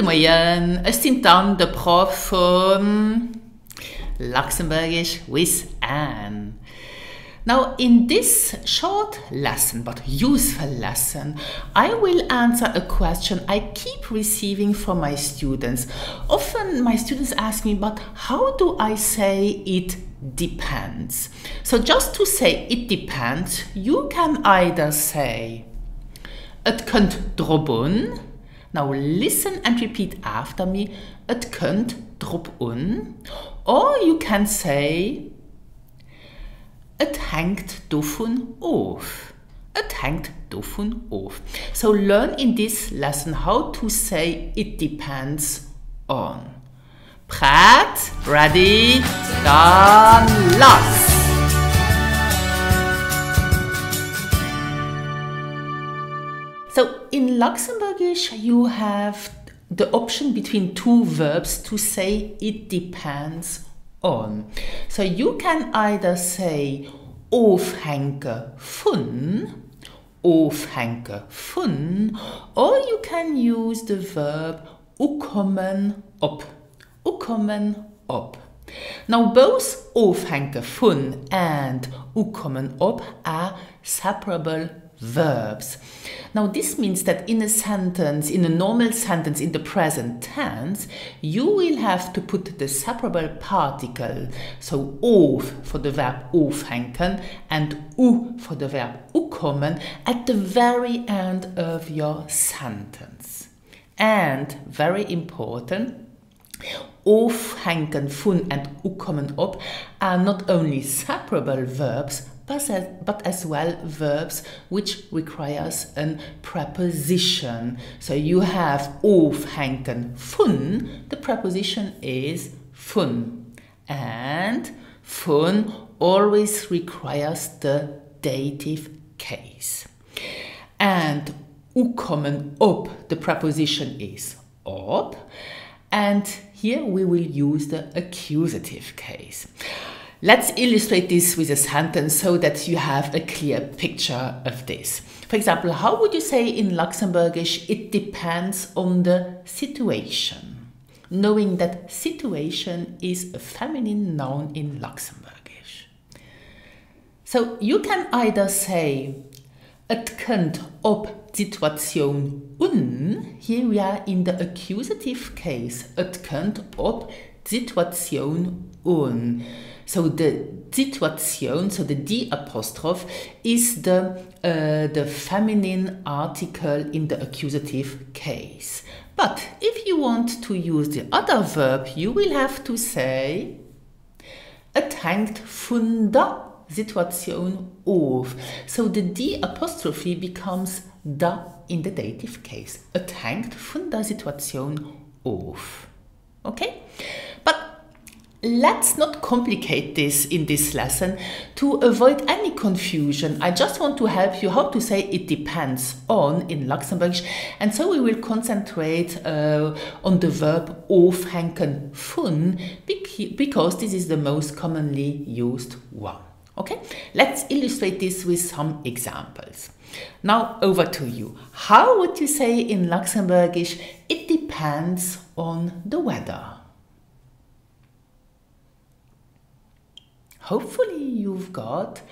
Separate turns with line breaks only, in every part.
Goedemorgen, es sind dann der Prof von Luxembourgish with Anne. Now, in this short lesson, but useful lesson, I will answer a question I keep receiving from my students. Often my students ask me, but how do I say it depends? So just to say it depends, you can either say, it kunt drobun. Now listen and repeat after me, it kunt drobun. Or you can say, Het hangt davon af. It hangt davon af. So learn in this lesson how to say it depends on. Praat, ready, dan los! In Luxembourgish you have the option between two verbs to say it depends on. So you can either say afhangen von, afhangen von, or you can use the verb ukommen op, ukommen op. Now both afhangen von and ukommen op are separable verbs. Now this means that in a sentence, in a normal sentence in the present tense, you will have to put the separable particle, so of for the verb aufhängen and u for the verb ukommen at the very end of your sentence. And very important, aufhängen von and ukommen op are not only separable verbs but as well verbs which requires a preposition. So you have aufhängen von, the preposition is von. And von always requires the dative case. And ukommen op, the preposition is op. And here we will use the accusative case. Let's illustrate this with a sentence so that you have a clear picture of this. For example, how would you say in Luxembourgish, it depends on the situation? Knowing that situation is a feminine noun in Luxembourgish. So you can either say, it kunt op situation un, here we are in the accusative case, it kunt op situation un. So the situation, so the D apostrophe, is the, uh, the feminine article in the accusative case. But if you want to use the other verb, you will have to say Het hangt von der Situation af. So the D apostrophe becomes da in the dative case. Het hangt von der Situation af. Okay? Let's not complicate this in this lesson. To avoid any confusion, I just want to help you how to say it depends on in Luxembourgish. And so we will concentrate uh, on the verb aufhängen von because this is the most commonly used one. Okay, let's illustrate this with some examples. Now over to you. How would you say in Luxembourgish it depends on the weather? Hopefully you've got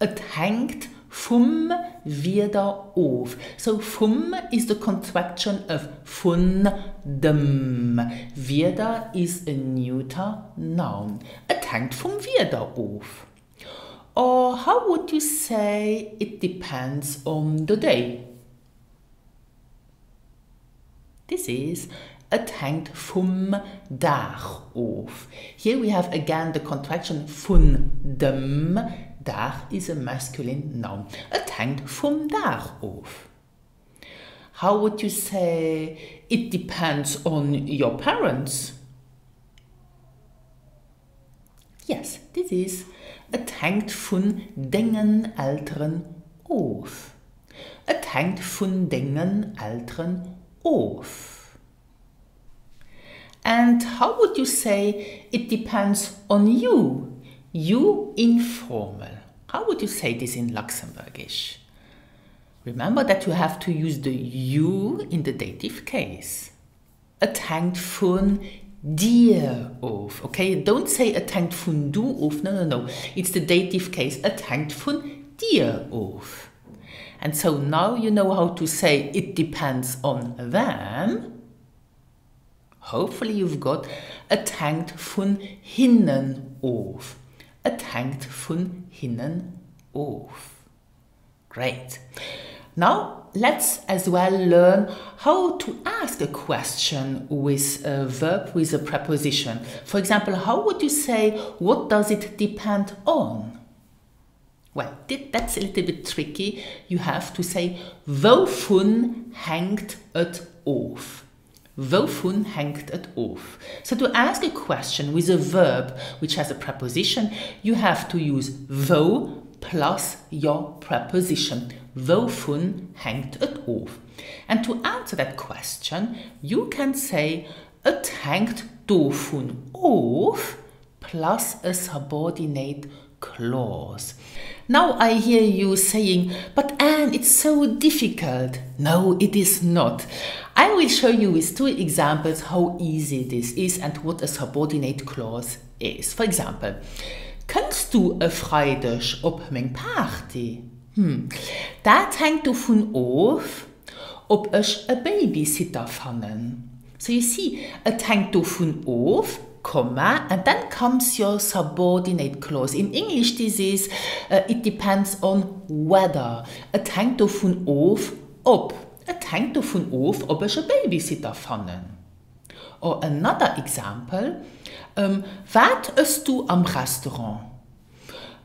it hängt vom wieder auf. So vom is the contraction of von dem. Wieder is a neuter noun. It hängt vom wieder auf. Or how would you say it depends on the day? This is it hängt vom Dach auf. Here we have again the contraction von dem. Dach is a masculine noun. It hängt vom Dach auf. How would you say it depends on your parents? Yes, this is it hängt von den Eltern auf. It hängt von den Eltern auf. And how would you say it depends on you? You informal. How would you say this in Luxembourgish? Remember that you have to use the you in the dative case. Et hängt von dir auf. Okay, don't say et hängt von du auf. No, no, no. It's the dative case. Et hängt von dir auf. And so now you know how to say it depends on them. Hopefully you've got et hängt von hinnen auf. Et hängt von hinnen auf. Great. Now let's as well learn how to ask a question with a verb with a preposition. For example, how would you say, what does it depend on? Well, that's a little bit tricky. You have to say, wovon hängt et auf? Wovon hängt et auf? So to ask a question with a verb which has a preposition, you have to use wo plus your preposition. Wovon hängt et auf? And to answer that question, you can say, et hängt davon auf plus a subordinate clause. Now I hear you saying, but Anne, it's so difficult. No, it is not. I will show you with two examples how easy this is and what a subordinate clause is. For example, Kannst du a Freitag op meng Party? Hm. Dat hängt davon auf, ob ich a Babysitter fannen. So you see, it hängt davon auf, comma and then comes your subordinate clause. In English this is uh, it depends on whether. Et hängt davon auf ob. Et hängt davon auf, ob ich ein Babysitter fannen. Or another example, um, wat isst du am Restaurant?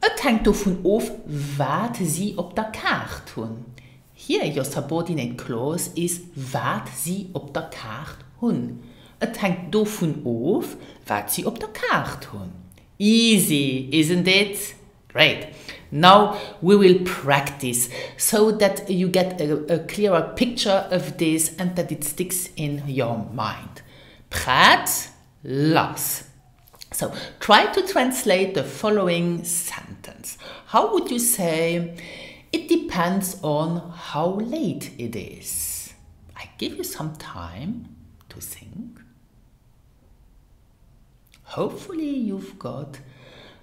Et hängt davon auf, wat sie op der Karte tun. Hier your subordinate clause is wat sie op der Karte hun. Et hängt davon auf, wat sie op der Karte tun. Easy, isn't it? Great. Now we will practice so that you get a, a clearer picture of this and that it sticks in your mind. Prêt? Las. So try to translate the following sentence. How would you say, it depends on how late it is? I give you some time to think. Hopefully you've got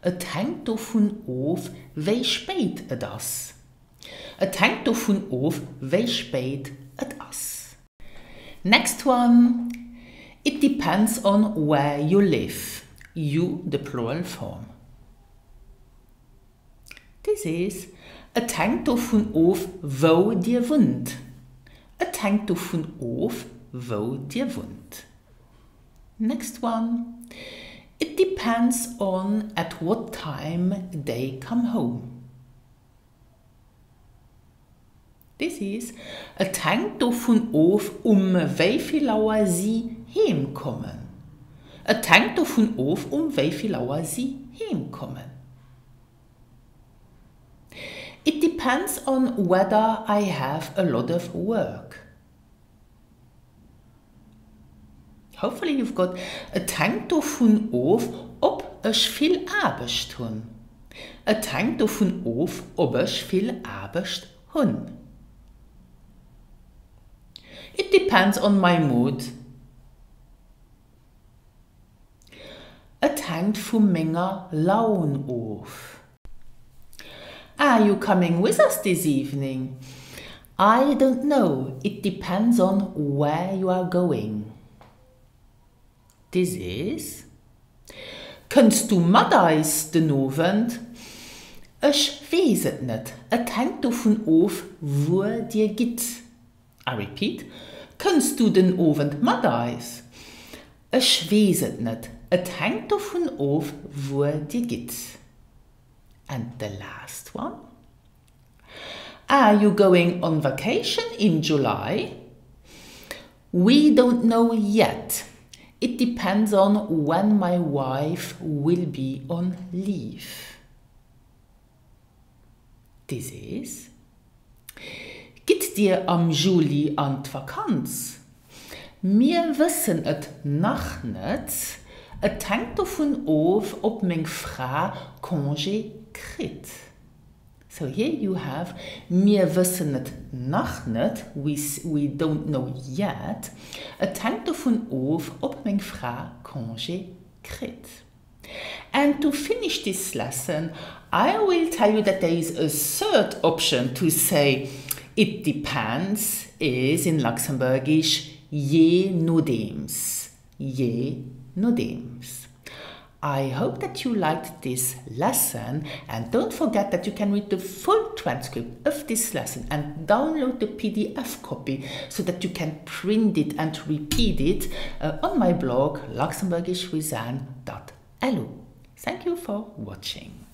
Het hangt davon af, wie spät het is. Het hangt davon af, wie spät het is. Next one. It depends on where you live. You, the plural form. This is, het hangt davon af, wo dir wohnt. Het hangt davon af, wo dir wohnt. Next one. It depends on at what time they come home. This is, het hangt davon af, um wie viel Uhr sie heimkommen. Het hangt davon af, um wie viel Uhr sie heimkommen. It depends on whether I have a lot of work. Hopefully you've got et hängt davon af, ob ich viel Arbeit tun. Et hängt davon af, ob ich viel Arbeit hun. It depends on my mood. Et hängt von meiner Laune auf. Are you coming with us this evening? I don't know. It depends on where you are going. This is. Kannst du Madeis den? Ich weiß es nicht. Es hängt davon auf, wo dir geht. I repeat. Kannst du den Abend Madeis? Ich weiß es nicht. Es hängt davon auf, wo dir geht. And the last one. Are you going on vacation in July? We don't know yet. It depends on when my wife will be on leave. This is Git dir am Juli an Vakanz. Mir wissen et nach net, Et tankt davon of op még Fra kongé krit. So here you have mir wissen het net, we, we don't know yet. Het hangt davon af ob mein Fra congé. And to finish this lesson, I will tell you that there is a third option to say it depends is in Luxembourgish je nodems. Je nodems. I hope that you liked this lesson and don't forget that you can read the full transcript of this lesson and download the PDF copy so that you can print it and repeat it uh, on my blog luxembourgishwithanne.lu. Thank you for watching.